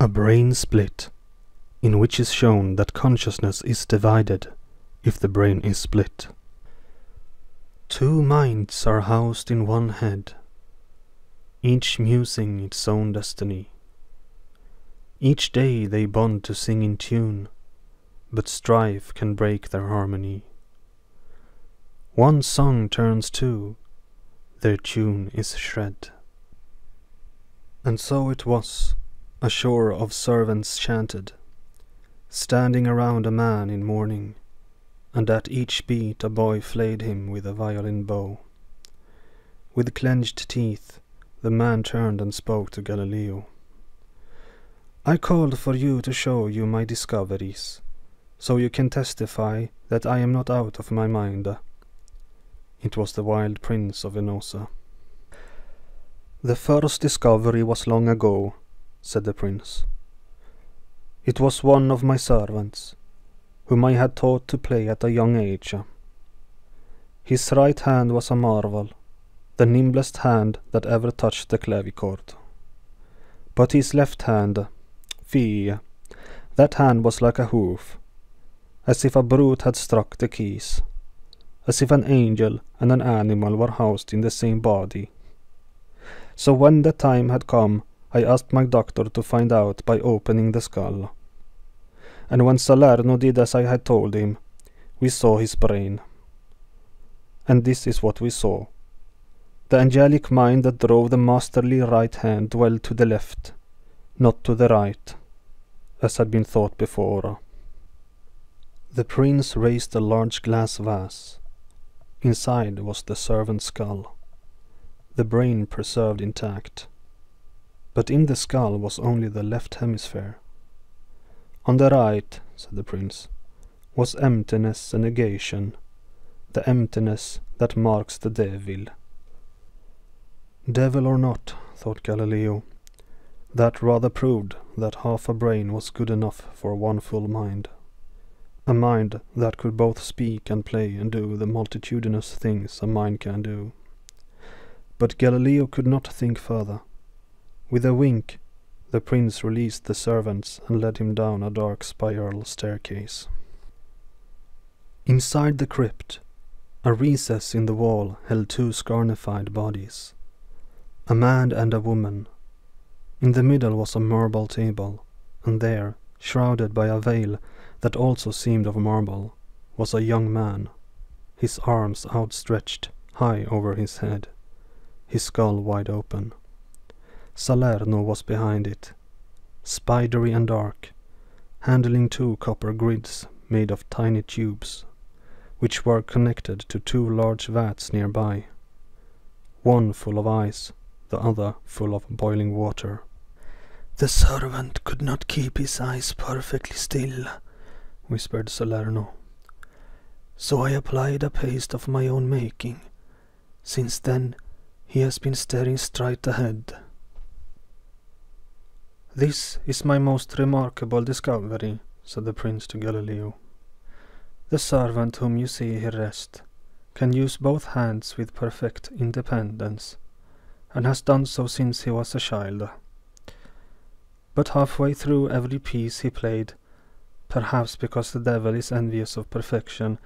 A brain split, in which is shown that consciousness is divided if the brain is split. Two minds are housed in one head, each musing its own destiny. Each day they bond to sing in tune, but strife can break their harmony. One song turns two, their tune is shred. And so it was, a shore of servants chanted, standing around a man in mourning, and at each beat a boy flayed him with a violin bow. With clenched teeth, the man turned and spoke to Galileo. I called for you to show you my discoveries, so you can testify that I am not out of my mind. It was the wild prince of Venosa. The first discovery was long ago, said the prince. It was one of my servants, whom I had taught to play at a young age. His right hand was a marvel, the nimblest hand that ever touched the clavichord. But his left hand, fie, that hand was like a hoof, as if a brute had struck the keys, as if an angel and an animal were housed in the same body. So when the time had come, I asked my doctor to find out by opening the skull. And when Salerno did as I had told him, we saw his brain. And this is what we saw. The angelic mind that drove the masterly right hand dwelled to the left, not to the right, as had been thought before. The prince raised a large glass vase. Inside was the servant's skull, the brain preserved intact. But in the skull was only the left hemisphere. On the right, said the prince, was emptiness and negation, the emptiness that marks the devil. Devil or not, thought Galileo, that rather proved that half a brain was good enough for one full mind. A mind that could both speak and play and do the multitudinous things a mind can do. But Galileo could not think further. With a wink, the prince released the servants and led him down a dark spiral staircase. Inside the crypt, a recess in the wall held two scarnified bodies a man and a woman. In the middle was a marble table, and there, shrouded by a veil that also seemed of marble, was a young man, his arms outstretched high over his head, his skull wide open. Salerno was behind it, spidery and dark, handling two copper grids made of tiny tubes, which were connected to two large vats nearby, one full of ice the other full of boiling water. The servant could not keep his eyes perfectly still, whispered Salerno. So I applied a paste of my own making. Since then, he has been staring straight ahead. This is my most remarkable discovery, said the prince to Galileo. The servant whom you see here rest can use both hands with perfect independence and has done so since he was a child. But halfway through every piece he played, perhaps because the devil is envious of perfection,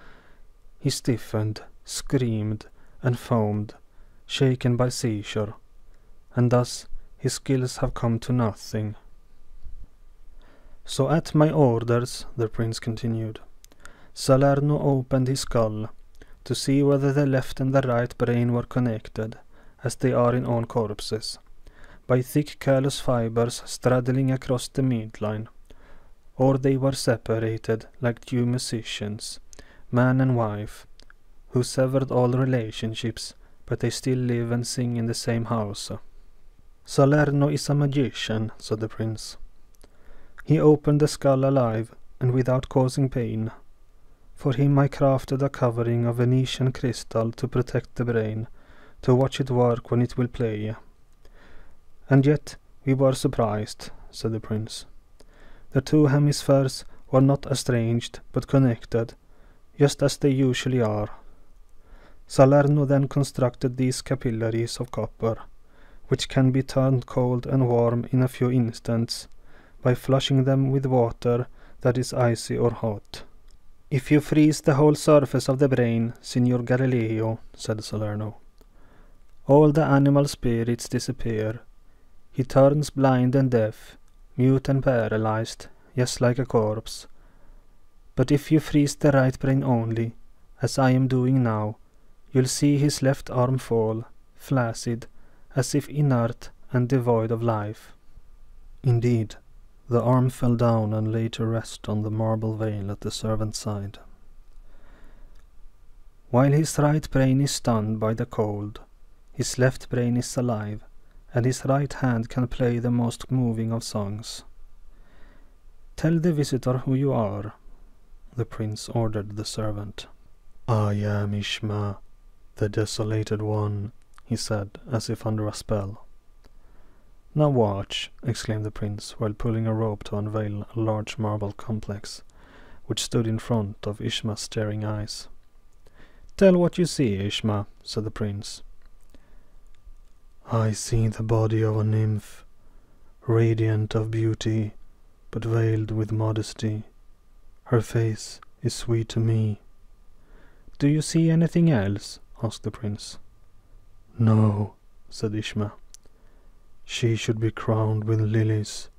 he stiffened, screamed, and foamed, shaken by seizure, and thus his skills have come to nothing. So at my orders, the prince continued, Salerno opened his skull to see whether the left and the right brain were connected, as they are in all corpses, by thick callous fibers straddling across the midline, or they were separated like two musicians, man and wife, who severed all relationships, but they still live and sing in the same house. Salerno is a magician, said the prince. He opened the skull alive and without causing pain. For him I crafted a covering of Venetian crystal to protect the brain, to watch it work when it will play. And yet we were surprised, said the prince. The two hemispheres were not estranged, but connected, just as they usually are. Salerno then constructed these capillaries of copper, which can be turned cold and warm in a few instants, by flushing them with water that is icy or hot. If you freeze the whole surface of the brain, Signor Galileo, said Salerno, all the animal spirits disappear. He turns blind and deaf, mute and paralyzed, just like a corpse. But if you freeze the right brain only, as I am doing now, you'll see his left arm fall, flaccid, as if inert and devoid of life. Indeed, the arm fell down and lay to rest on the marble veil at the servant's side. While his right brain is stunned by the cold, his left brain is alive, and his right hand can play the most moving of songs. Tell the visitor who you are, the prince ordered the servant. I am Ishma, the desolated one, he said, as if under a spell. Now watch, exclaimed the prince, while pulling a rope to unveil a large marble complex, which stood in front of Ishma's staring eyes. Tell what you see, Ishma, said the prince. I see the body of a nymph, radiant of beauty, but veiled with modesty. Her face is sweet to me. Do you see anything else? asked the prince. No, said Ishma. She should be crowned with lilies.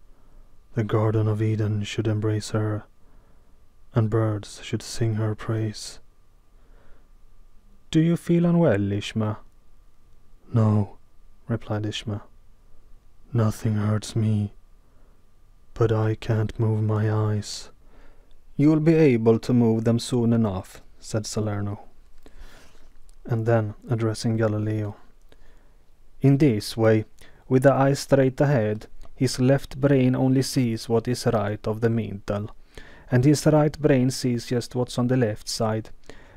The Garden of Eden should embrace her, and birds should sing her praise. Do you feel unwell, Ishma? No, replied Ishma. Nothing hurts me, but I can't move my eyes. You'll be able to move them soon enough, said Salerno. And then, addressing Galileo, In this way, with the eyes straight ahead, his left brain only sees what is right of the middle, and his right brain sees just what's on the left side,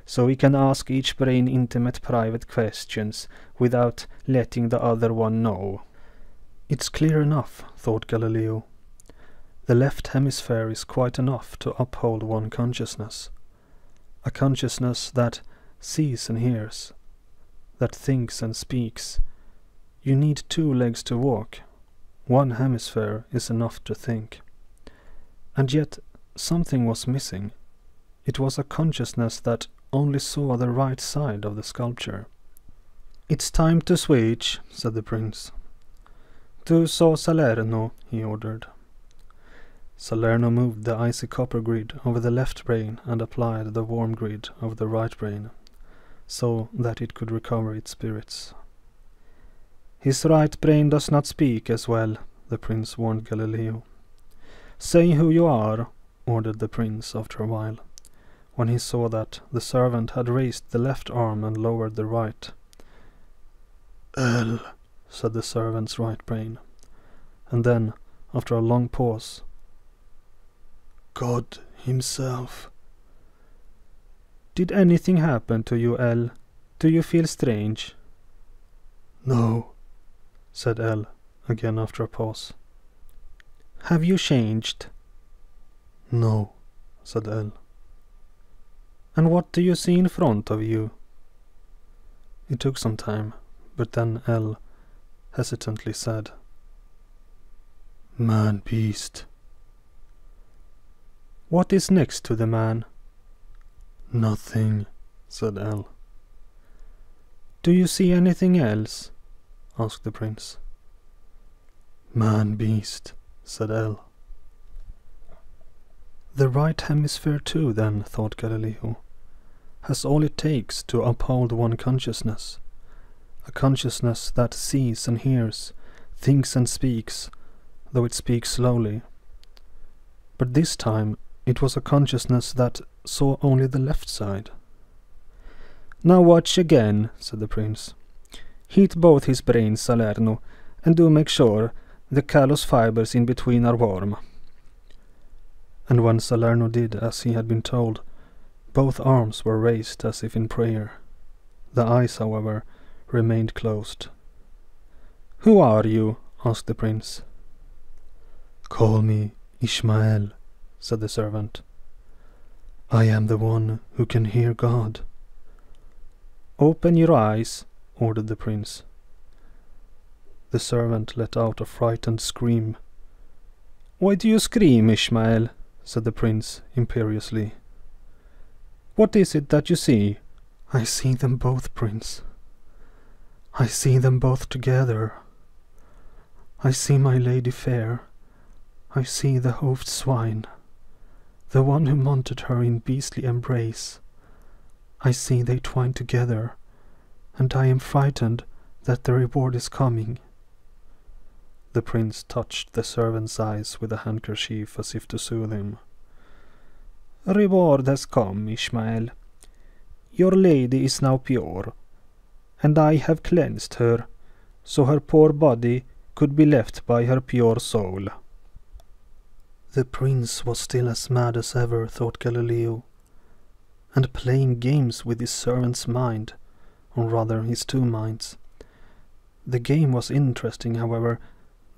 so he can ask each brain intimate private questions without letting the other one know. It's clear enough, thought Galileo. The left hemisphere is quite enough to uphold one consciousness. A consciousness that sees and hears, that thinks and speaks. You need two legs to walk. One hemisphere is enough to think. And yet something was missing. It was a consciousness that only saw the right side of the sculpture. It's time to switch, said the prince. Tu so Salerno, he ordered. Salerno moved the icy copper grid over the left brain and applied the warm grid over the right brain, so that it could recover its spirits. His right brain does not speak as well, the prince warned Galileo. Say who you are, ordered the prince after a while, when he saw that the servant had raised the left arm and lowered the right. El, said the servant's right brain, and then, after a long pause, God himself. Did anything happen to you, El? Do you feel strange? No, said El, again after a pause. Have you changed? No, said El. And what do you see in front of you? It took some time, but then El hesitantly said, Man beast. What is next to the man? Nothing, said El. Do you see anything else? Asked the prince. Man beast, said El. The right hemisphere too, then, thought Galileo, has all it takes to uphold one consciousness, a consciousness that sees and hears, thinks and speaks, though it speaks slowly. But this time it was a consciousness that saw only the left side. Now watch again, said the prince. Heat both his brains, Salerno, and do make sure the callous fibers in between are warm. And when Salerno did as he had been told, both arms were raised as if in prayer. The eyes, however, remained closed. Who are you? asked the prince. Call me Ishmael, said the servant. I am the one who can hear God. Open your eyes, ordered the prince. The servant let out a frightened scream. Why do you scream, Ishmael? said the prince imperiously. What is it that you see? I see them both, prince. I see them both together. I see my lady fair. I see the hoofed swine, the one who mounted her in beastly embrace. I see they twine together, and I am frightened that the reward is coming. The prince touched the servant's eyes with a handkerchief as if to soothe him. Reward has come, Ishmael. Your lady is now pure, and I have cleansed her, so her poor body could be left by her pure soul. The prince was still as mad as ever, thought Galileo, and playing games with his servant's mind, or rather his two minds. The game was interesting, however.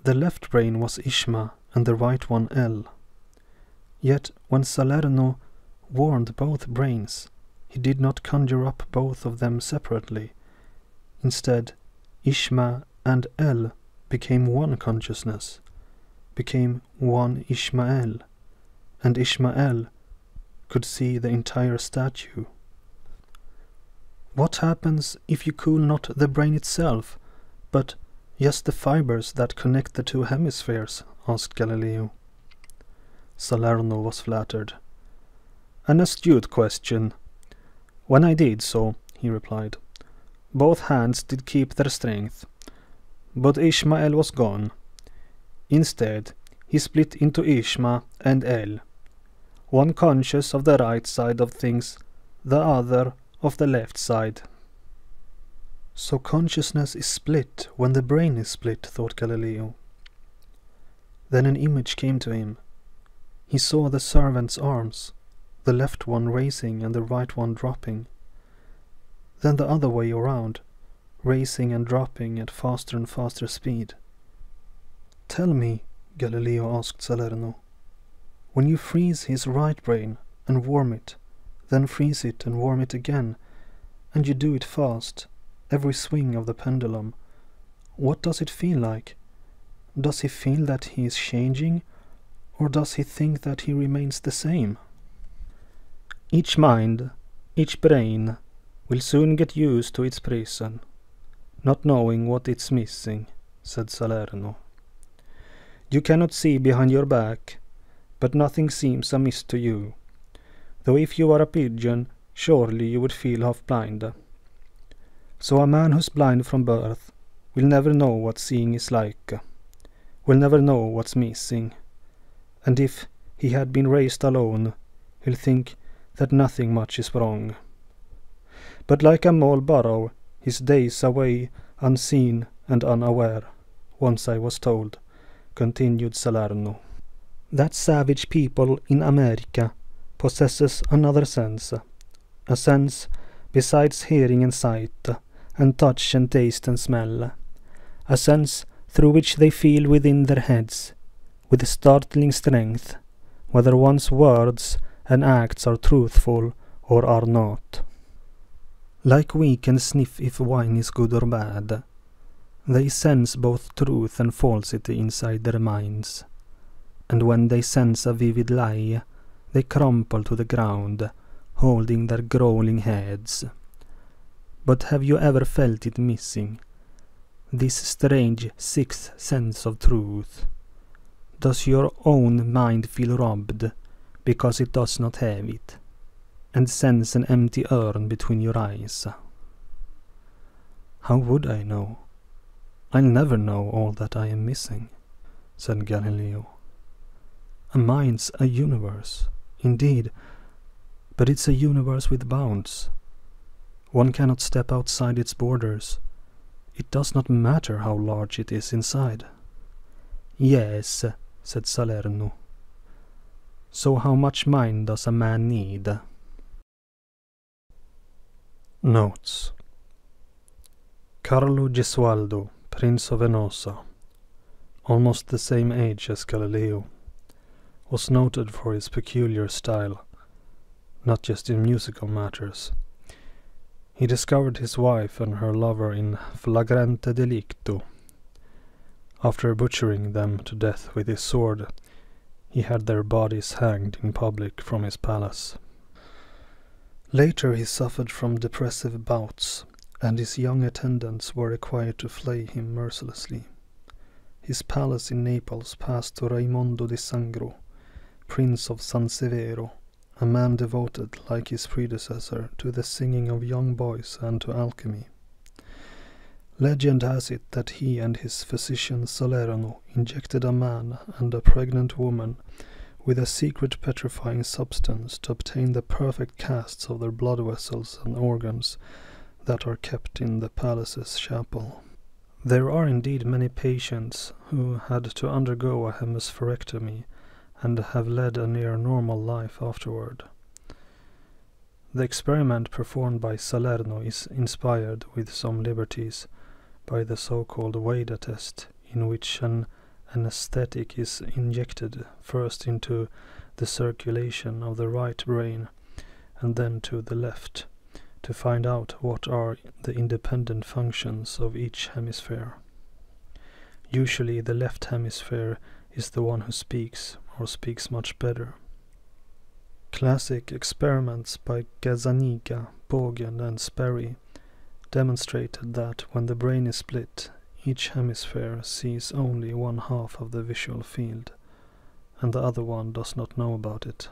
The left brain was Ishma and the right one El. Yet when Salerno warned both brains, he did not conjure up both of them separately. Instead, Ishma and El became one consciousness, became one Ishmael, and Ishmael could see the entire statue. What happens if you cool not the brain itself, but just the fibers that connect the two hemispheres? asked Galileo. Salerno was flattered. An astute question. When I did so, he replied, both hands did keep their strength. But Ishmael was gone. Instead, he split into Ishma and El, one conscious of the right side of things, the other of the left side. So consciousness is split when the brain is split, thought Galileo. Then an image came to him. He saw the servant's arms, the left one raising and the right one dropping. Then the other way around, racing and dropping at faster and faster speed. Tell me, Galileo asked Salerno, when you freeze his right brain and warm it, then freeze it and warm it again, and you do it fast, every swing of the pendulum, what does it feel like? Does he feel that he is changing, or does he think that he remains the same? Each mind, each brain, will soon get used to its prison, not knowing what it's missing, said Salerno. You cannot see behind your back, but nothing seems amiss to you, though if you were a pigeon, surely you would feel half blind. So a man who's blind from birth will never know what seeing is like, will never know what's missing, and if he had been raised alone, he'll think that nothing much is wrong. But like a mole burrow, his days away, unseen and unaware, once I was told, continued Salerno. That savage people in America possesses another sense, a sense besides hearing and sight, and touch and taste and smell, a sense through which they feel within their heads, with startling strength, whether one's words and acts are truthful or are not. Like we can sniff if wine is good or bad. They sense both truth and falsity inside their minds. And when they sense a vivid lie, they crumple to the ground, holding their growling heads. But have you ever felt it missing? This strange sixth sense of truth? Does your own mind feel robbed because it does not have it? and sense an empty urn between your eyes. How would I know? I'll never know all that I am missing, said Galileo. A mind's a universe, indeed, but it's a universe with bounds. One cannot step outside its borders. It does not matter how large it is inside. Yes, said Salerno. So how much mind does a man need? Notes Carlo Gesualdo, Prince of Venosa, almost the same age as Galileo, was noted for his peculiar style, not just in musical matters. He discovered his wife and her lover in flagrante delicto. After butchering them to death with his sword, he had their bodies hanged in public from his palace. Later he suffered from depressive bouts, and his young attendants were required to flay him mercilessly. His palace in Naples passed to Raimondo di Sangro, Prince of San Severo, a man devoted, like his predecessor, to the singing of young boys and to alchemy. Legend has it that he and his physician Salerno injected a man and a pregnant woman with a secret petrifying substance to obtain the perfect casts of their blood vessels and organs that are kept in the palace's chapel. There are indeed many patients who had to undergo a hemispherectomy and have led a near normal life afterward. The experiment performed by Salerno is inspired with some liberties by the so-called Wada test, in which an anesthetic is injected first into the circulation of the right brain and then to the left to find out what are the independent functions of each hemisphere. Usually the left hemisphere is the one who speaks or speaks much better. Classic experiments by Gazzaniga, Bogen and Sperry demonstrated that when the brain is split, each hemisphere sees only one half of the visual field, and the other one does not know about it.